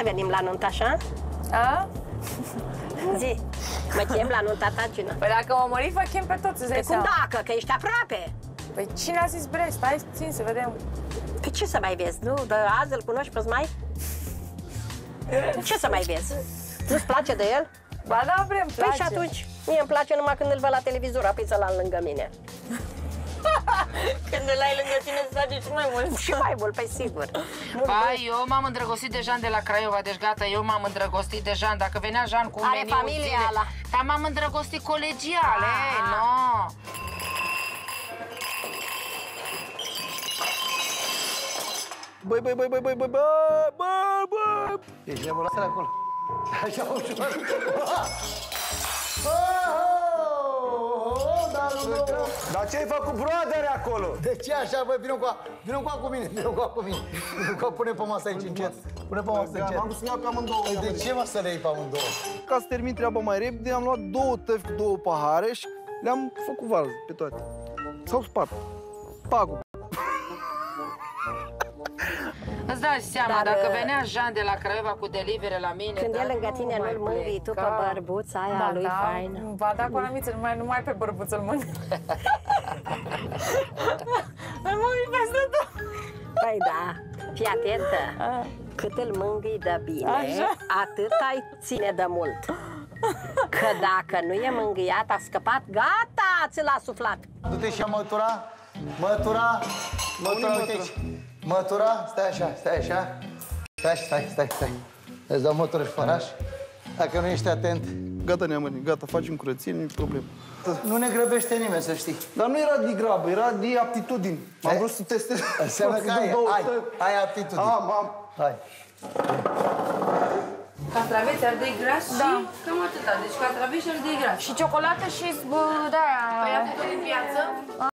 să venim la nuntă așa? A? Zi, mă chem la nunta ta, Gina. Păi dacă mă mări, vă chem pe toți, îți dai Păi cum seama. dacă, că ești aproape? Păi cine a zis bre? Stai puțin să vedem. Păi ce să mai vezi, nu? De azi îl cunoști pe mai? Ce să mai vezi? Nu-ți place de el? Ba da, bre, îmi Păi place. și atunci, mie îmi place numai când îl văd la televizor, apoi să-l am lângă mine. Când îl ai lângă tine, să faci și mai mult. Și mai mult, pe sigur. Ba, eu m-am îndrăgostit de Jean de la Craiova, deci gata, eu m-am îndrăgostit de Jean. Dacă venea Jean cu Are meniul familie zile, ala. Dar m-am îndrăgostit colegial, Ah. ei, no. Băi, băi, băi, băi, băi, băi, băi, băi, băi! Ești nebun, lasă-l acolo. Așa ușor. Dar ce ai făcut, brother, acolo? De ce așa, băi? Vino cu a, vino cu a cu mine, vino cu a cu mine. Vino cu a, pune pe masă aici încet. Pune pe masă încet. M-am dus să iau pe amândouă. Păi de ce mă să le iei pe amândouă? Ca să termin treaba mai repede, am luat două tăvi cu două pahare și le-am făcut varză pe toate. S-au spart. Pagul. Îți dai seama, Dar, dacă uh, venea Jean de la Craiova cu delivery la mine... Când dar e lângă nu tine, mai nu-l mângâi tu pe pleca. bărbuța aia Ba lui da, faină. ba da, cu anamiță, numai, numai pe bărbuță îl mâni. Îl mâni peste tot. Păi da, fii atentă. Cât îl mângâi de bine, Așa. atât ai ține de mult. Că dacă nu e mângâiat, a scăpat, gata, ți l-a suflat. Du-te și ia mătura. Mătura. Mătura, uite aici. Mătura, stai așa, stai așa. Stai, stai, stai, stai. Îți dau mătură și făraș. Dacă nu ești atent, Gata, neamănii, gata, facem curățenie, nu problemă. nu ne grăbește nimeni, să știi. Dar nu era de grabă, era de aptitudini. Am E? vrut să testez. Înseamnă că ai, Două ai, tăvi. ai aptitudine. Am, am. Hai. Castraveți, ardei grași Da. și cam atâta. Deci castraveți și ardei grași. Și ciocolată și bă, de-aia... Păi atât din piață? A,